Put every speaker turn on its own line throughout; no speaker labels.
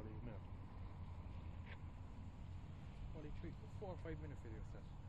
Minute. Only three, four or five minute video set.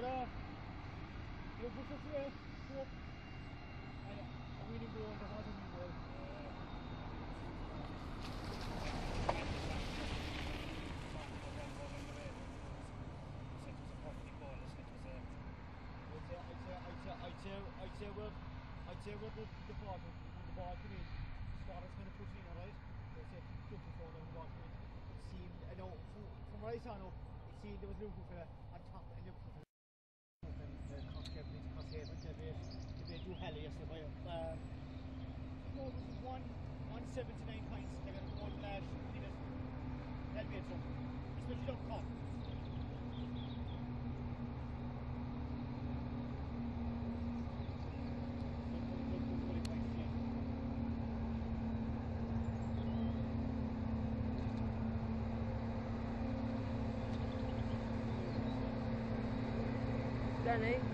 Bra. Jag får få fler. Få. Nej, jag vill inte gå under har min mål. I'd say, I'd say, I'd say, I'd say, I'd say we're, I'd say we're the, the ball, when the ball came in, spotters looking for than what it seemed. I know, from, from what I saw, no, it seemed it was looking for a, a top and looking for they do hell yesterday. Um, no, it was one, one 79 pints, they got one uh, lash, you know, helmet, especially on cough.
Danny.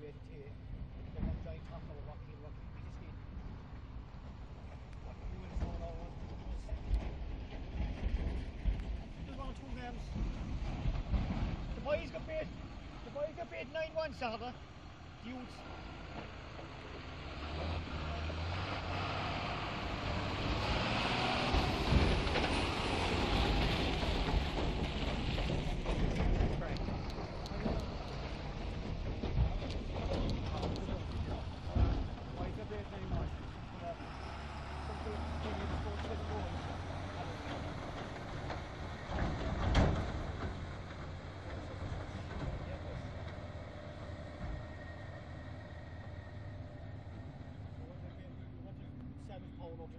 you you is that it? I'll send it now, I, I, I see Barry Hall. The boys got paid. The boys got paid nine one Saturday. Youths. har något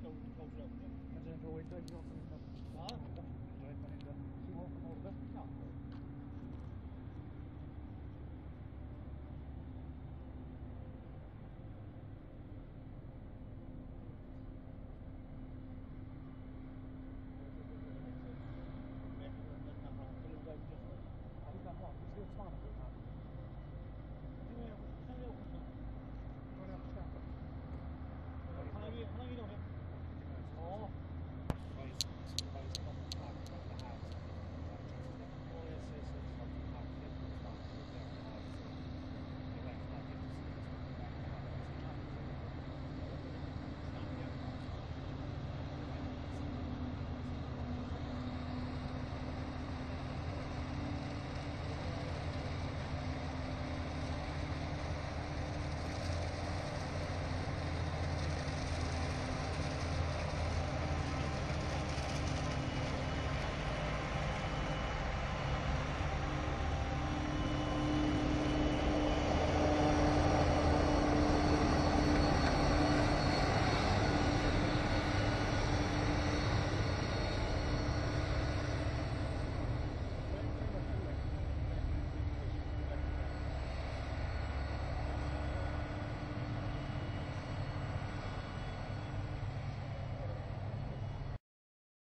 klokt klokt rum. Kanske en får inte riktigt vad som inte... Va? Jag vet man inte. Vad som håller. Kanske.